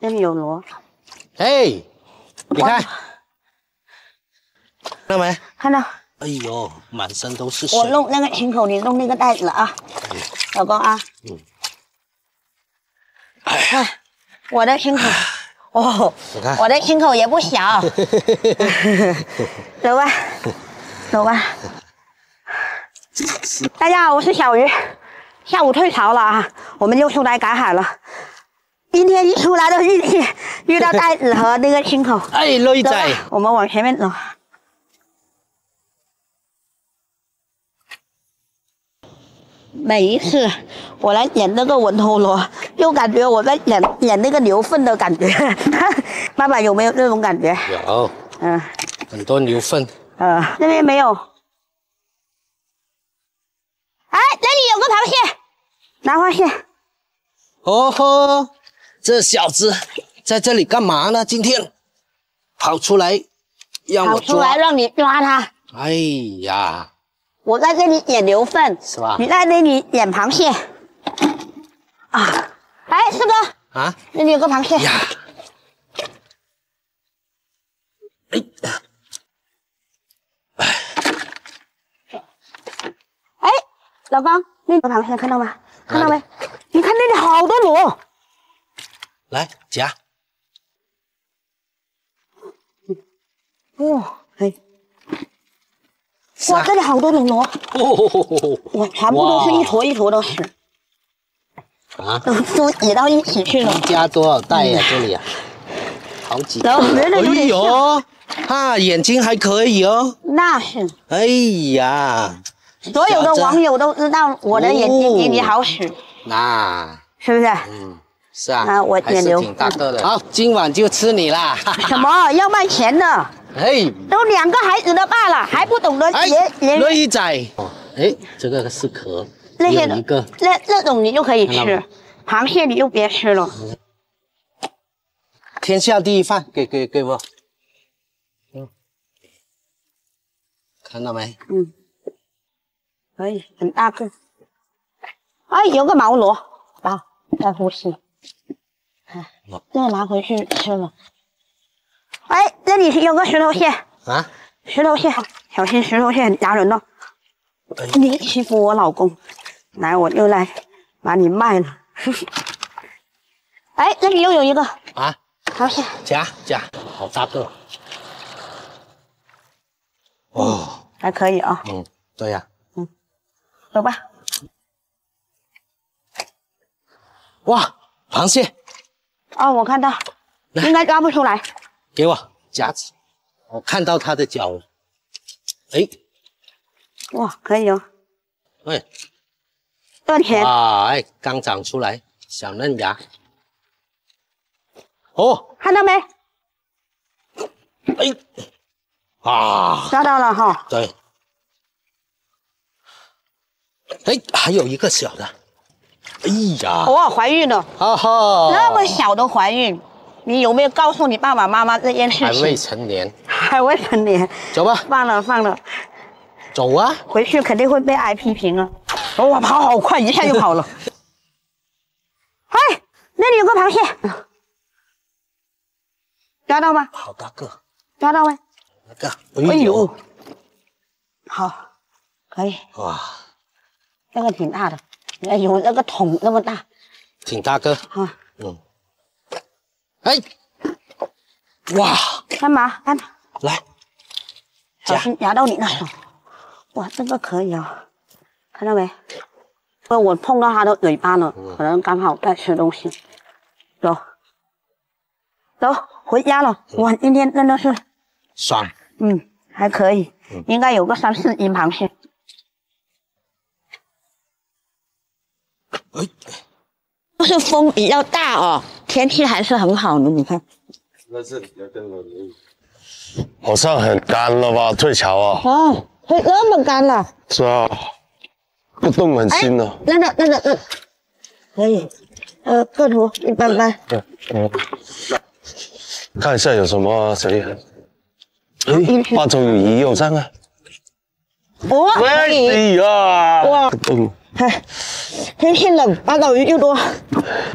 这里有螺，哎，你看，看到没？看到？哎呦，满身都是水。我弄那个瓶口，你弄那个袋子啊，老公啊。嗯。哎，我的瓶口，哦，你看，我的瓶口也不小。走吧，走吧。大家好，我是小鱼。下午退潮了啊，我们又出来赶海了。今天一出来就遇见，遇到袋子和那个青口。哎，累仔，我们往前面走。每一次我来捡那个文陀螺，又感觉我在捡捡那个牛粪的感觉。爸爸有没有那种感觉？有，嗯，很多牛粪。呃，那边没有。哎，那里有个螃蟹，拿螃蟹。哦吼，这小子在这里干嘛呢？今天跑出来让我抓，跑出来让你抓他。哎呀！我在这里演牛粪，是吧？你在那里演螃蟹，啊！哎，四哥，啊，那里有个螃蟹。呀！哎，哎，老公，那个螃蟹看到吗？看到没？你看那里好多螺，来夹。哦，哎。哇，这里好多龙螺！哇，全部都是一坨一坨的屎，啊，都都挤到一起去了。加多少袋呀？这里啊，好几。哎呦，啊，眼睛还可以哦。那是。哎呀，所有的网友都知道我的眼睛比你好使。那是不是？嗯，是啊。啊，我眼流挺大个的。好，今晚就吃你啦。什么要卖钱的？哎，都两个孩子的爸了，还不懂得节节。雷仔，哎，这个是壳，那些一个，那那种你就可以吃，螃蟹你就别吃了。天下第一饭，给给给我。嗯，看到没？嗯，可以，很大个。哎，有个毛螺，好，在呼吸。哎，这个拿回去吃了。哎，这里有个石头蟹啊！石头蟹，小心石头蟹很压人哦。你欺负我老公，来，我又来把你卖了。哎，这里又有一个啊！螃蟹，夹夹，好大个。哦，还可以啊。嗯，对呀。嗯，走吧。哇，螃蟹！哦，我看到，应该抓不出来。给我夹子，我看到它的脚了。哎，哇，可以哦。哎，多少钱？啊，哎，刚长出来，小嫩芽。哦，看到没？哎，啊，抓到了哈。对。哎，还有一个小的。哎呀，我，怀孕了。哈哈，那么小都怀孕。你有没有告诉你爸爸妈妈这件事情？还未成年，还未成年，走吧，放了放了，走啊！回去肯定会被挨批评啊！哇，跑好快，一下就跑了。哎，那里有个螃蟹，抓到吗？好大个，抓到没？那个，哎呦，好，可以。哇，这个挺大的，有那个桶那么大，挺大个。啊，嗯。哎，哇！干嘛？看，来，小心压到你那手。哇，这个可以啊，看到没？我碰到它的尾巴了，可能刚好在吃东西。走，走，回家了。哇，今天真的是爽。嗯，还可以，应该有个三四斤螃蟹。哎。就是风比较大哦，天气还是很好的，你看。那这里要跟我好像很干了吧？退潮啊？哦，会那么干了？是啊，不动很新了。那个、那个、那，可以。呃，个头一般般。对，嗯。看一下有什么谁？哎，八周有鱼有上啊。哦，可以。哎呀，哇，嗯，嗨。天气冷，八爪鱼又多。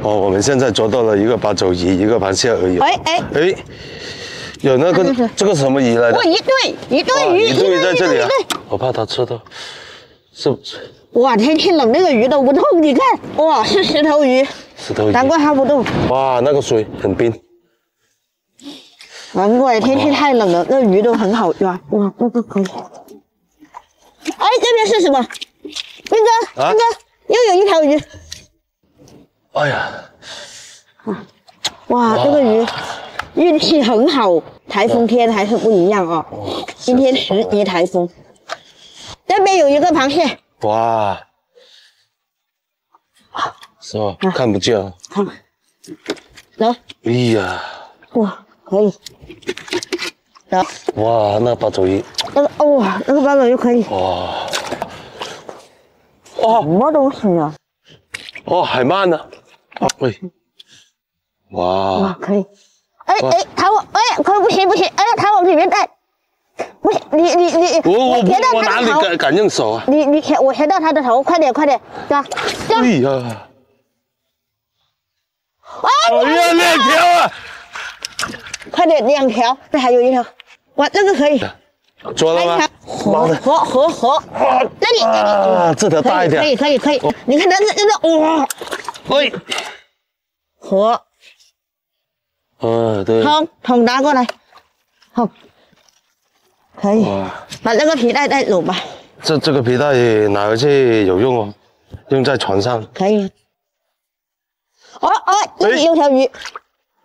哦，我们现在捉到了一个八爪鱼，一个螃蟹而已。哎哎，哎，有那个 这个什么鱼来的？哇，一对一对哇鱼，一对在这里啊一对！我怕它吃到，是不是哇，天气冷，那个鱼都不动，你看，哇，是石头鱼，石头鱼？难怪它不动，哇，那个水很冰。难怪天气太冷了，那鱼都很好抓。哇，这个可以。哎，这边是什么？斌哥，啊斌哥，又有一条鱼。哎呀，哇，这个鱼运气很好，台风天还是不一样哦。今天十级台风。这边有一个螃蟹，哇，是吧？看不见啊。看，走，哎呀，哇，可以。走，哇，那八爪鱼，那个哦，那个八爪鱼可以。哇，哇什么东西啊？哦，海鳗呢？啊，喂，哇哇，，可以。哎哎，它往哎，可不行不行，哎，它往里面带。不行，你你你，我我不贴到我哪里敢敢用手啊？你你贴我贴到它的头，快点快点，这样哎。呀，啊，哎呀，两条啊！快点两条，这还有一条，哇，这个可以。捉了吗？活活活活，那你啊，这条大一可以点。可以可以可以，你看它这这这哇，喂，活嗯，对，桶桶拿过来，好，可以。哇，把那个皮带带走吧，这这个皮带拿回去有用哦，用在船上。可以。哦哦，这里有条鱼，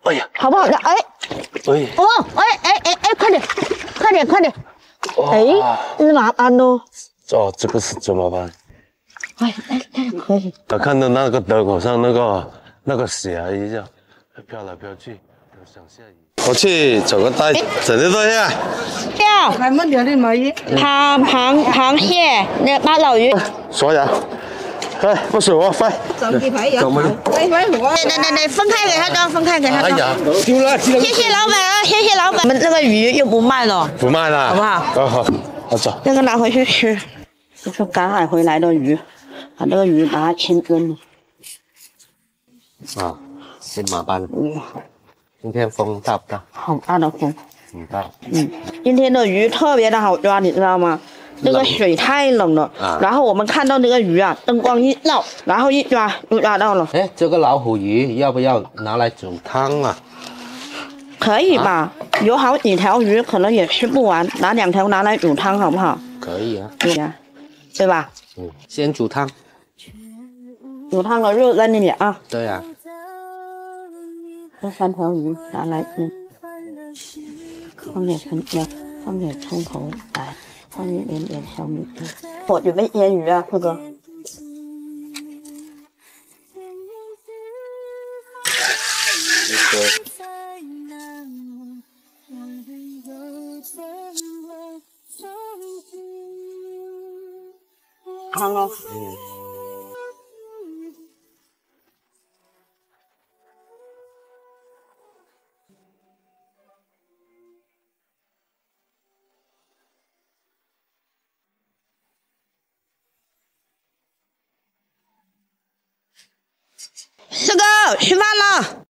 哎呀，好不好的？哎哎，哦哎哎哎哎，快点快点快点，哎，是麻烦哦，哦，这个是怎么办？哎哎哎，可以。他看到那个德口上那个那个血一样飘来飘去，我想下雨。我去找个袋，整得多下。钓係乜嘢啲米？螃螃螃蟹，那八爪鱼。刷牙，哎，不水我快。手機牌有牌，喂喂我。对对对，分开给他装，分开给他装。哎呀，谢谢老板啊，谢谢老板。我们这个鱼又不卖了，不卖了，好不好好好，我走。那个拿回去吃。这是赶海回来的鱼，把那个鱼把它清蒸了。啊，先马班。哇，今天风大不大？好大的风！很大。嗯，今天的鱼特别的好抓，你知道吗？这个水太冷了，啊然后我们看到那个鱼啊，灯光一照，然后一抓就抓到了，哎，这个老虎鱼要不要拿来煮汤啊？可以吧？有好几条鱼，可能也吃不完，拿两条拿来煮汤好不好？可以啊。对呀，对吧？嗯，先煮汤。煮汤的肉在那里啊，对啊。这三条鱼拿来嗯，放点葱姜，放点葱头来，放一点点小米椒。我准备腌鱼啊，四哥。汤哦。四吃饭了。